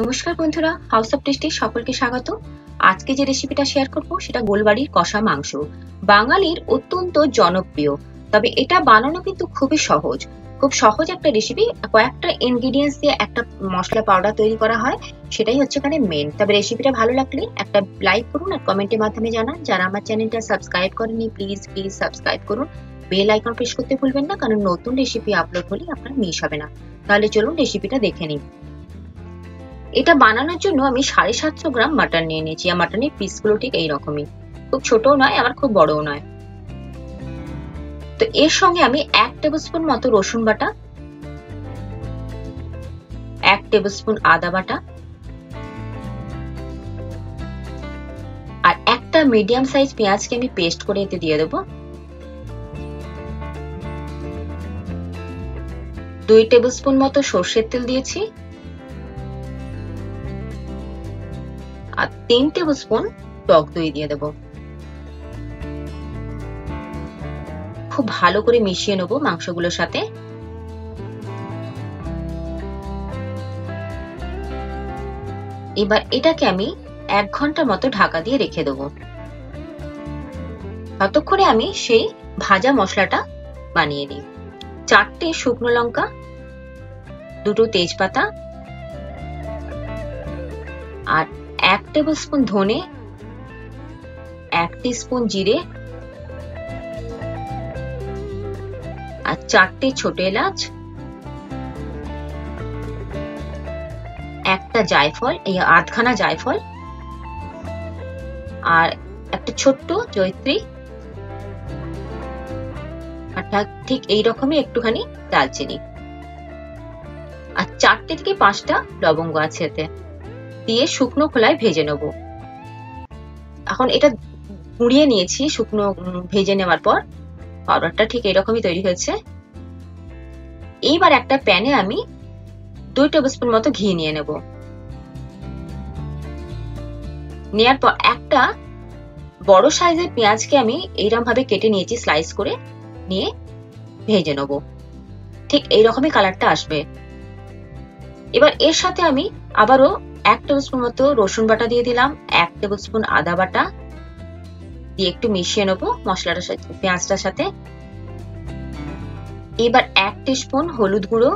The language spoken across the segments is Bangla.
নমস্কার বন্ধুরা হাউস অফ টেস্টে সকলকে স্বাগত। আজকে যে রেসিপিটা শেয়ার করব, সেটা গোলবাড়ির কষা মাংস। বাঙালির অত্যন্ত জনপ্রিয়। তবে এটা বানানো কিন্তু খুবই সহজ। খুব সহজ একটা রেসিপি কয়েকটা ইনগ্রিডিয়েন্টস দিয়ে একটা মশলা পাউডার তৈরি করা হয়, সেটাই হচ্ছে এখানে মেন তবে রেসিপিটা ভালো লাগলে একটা লাইক করুন আর কমেন্টের মাধ্যমে জানান। যারা আমার চ্যানেলটা সাবস্ক্রাইব করেনি প্লিজ প্লিজ সাবস্ক্রাইব করুন। বেল আইকন প্রেস করতে ভুলবেন না, কারণ নতুন রেসিপি আপলোড হলে আপনার মিস হবে না। তাহলে চলুন রেসিপিটা দেখে নিন এটা বানানোর জন্য আমি সাড়ে সাতশো গ্রাম মাটন নিয়ে নিয়েছি আর মাটনের পিসগুলো ঠিক এইরকমই খুব ছোটও নয়, আবার খুব বড়ও নয়। তো এর সঙ্গে আমি এক টেবিল স্পুন মতো রসুন বাটা, এক টেবিল স্পুন আদা বাটা, আর একটা মিডিয়াম সাইজ পেঁয়াজকে আমি পেস্ট করে এতে দিয়ে দেবো। দুই টেবিল স্পুন মতো সর্ষের তেল দিয়েছি। আর তিন টেবিল স্পুন টক দই দিয়ে দেব। খুব ভালো করে মিশিয়ে নেব মাংসগুলোর সাথে। এবার এটাকে আমি এক ঘণ্টার মতো ঢাকা দিয়ে রেখে দেবো। ততক্ষণে আমি সেই ভাজা মশলাটা বানিয়ে নিই। চারটে শুকনো লঙ্কা, দুটো তেজপাতা আর এক টেবিল স্পুন ধনে, এক স্পুন জিরে আর চারটে ছোট এলাচ, একটা জায়ফল, এই আধখানা জায়ফল আর একটা ছোট্ট জৈত্রী অর্থাৎ ঠিক এই রকমই একটুখানি দালচিনি আর চারটে থেকে পাঁচটা লবঙ্গ আছে এতে। দিয়ে শুকনো খোলায় ভেজে নেব। এখন এটা গুঁড়িয়ে নিয়েছি শুকনো ভেজে নেওয়ার পর। পাউডারটা ঠিক এরকমই তৈরি হয়েছে। এইবার একটা প্যানে আমি দুই টেবিল স্পুন মতো ঘি নিয়ে নেব। নেয়ার পর একটা বড় সাইজের পেঁয়াজকে আমি এইরকম ভাবে কেটে নিয়েছি স্লাইস করে নিয়ে ভেজে নেব। ঠিক এইরকমই কালারটা আসবে। এবার এর সাথে আমি আবারও এক টেবিল স্পুন মতো রসুন বাটা দিয়ে দিলাম, এক টেবিল স্পুন আদা বাটা। দিয়ে একটু মিশিয়ে নেব মশলাটার সাথে, পেঁয়াজটার সাথে। এবার এক স্পুন হলুদ গুঁড়ো,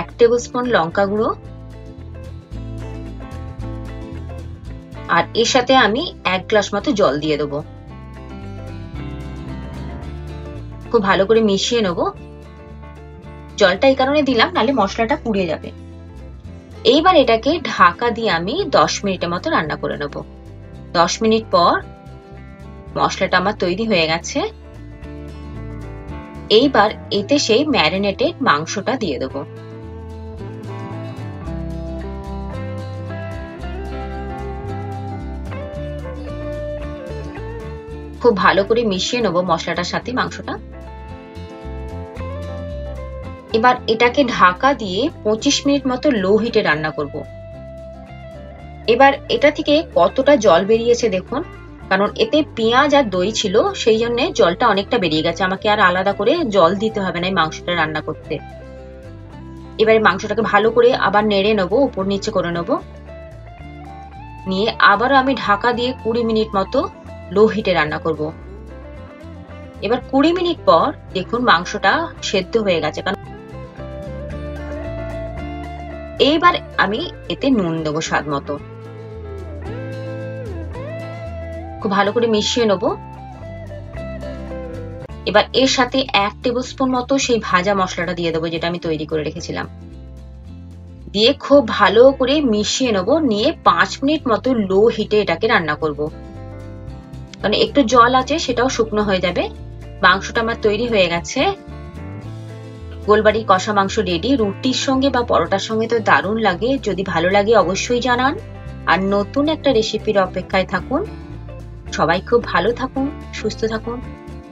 এক টেবিল স্পুন লঙ্কা গুঁড়ো। আর এর সাথে আমি এক গ্লাস মতো জল দিয়ে দেবো। খুব ভালো করে মিশিয়ে নেব। জলটা এই কারণে দিলাম নালে মশলাটা পুড়ে যাবে। এইবার এটাকে ঢাকা দিয়ে আমি দশ মিনিটের মতো রান্না করে নেব। দশ মিনিট পর মশলাটা আমার তৈরি হয়ে গেছে। এইবার এতে সেই ম্যারিনেটেড মাংসটা দিয়ে দেবো। খুব ভালো করে মিশিয়ে নেব মশলাটার সাথে মাংসটা। এবার এটাকে ঢাকা দিয়ে পঁচিশ মিনিট মতো লো হিটে রান্না করব। এবার এটা থেকে কতটা জল বেরিয়েছে দেখুন, কারণ এতে পেঁয়াজ আর দই ছিল, সেই জন্য জলটা অনেকটা বেরিয়ে গেছে। আমাকে আর আলাদা করে জল দিতে হবে না এই মাংসটা রান্না করতে। এবারে মাংসটাকে ভালো করে আবার নেড়ে নেব, উপর নিচে করে নেব। নিয়ে আবারও আমি ঢাকা দিয়ে কুড়ি মিনিট মতো লো হিটে রান্না করব। এবার কুড়ি মিনিট পর দেখুন মাংসটা সেদ্ধ হয়ে গেছে। কারণ এইবার আমি এতে নুন দেবো স্বাদ মতো। খুব ভালো করে মিশিয়ে নেব। এবার এর সাথে এক টেবিল স্পুন মতো সেই ভাজা মশলাটা দিয়ে দেবো, যেটা আমি তৈরি করে রেখেছিলাম। দিয়ে খুব ভালো করে মিশিয়ে নেব, নিয়ে পাঁচ মিনিট মতো লো হিটে এটাকে রান্না করব। কারণ একটু জল আছে, সেটাও শুকনো হয়ে যাবে। মাংসটা আমার তৈরি হয়ে গেছে। গোলবাড়ি কষা মাংস রেডি, রুটির সঙ্গে বা পরোটার সঙ্গে তো দারুণ লাগে। যদি ভালো লাগে অবশ্যই জানান। আর নতুন একটা রেসিপির অপেক্ষায় থাকুন। সবাই খুব ভালো থাকুন, সুস্থ থাকুন।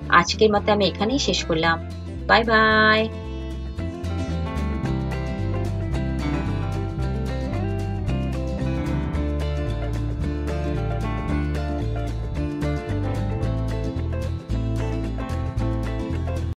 আজকের মতো আমি এখানেই শেষ করলাম। Bye bye.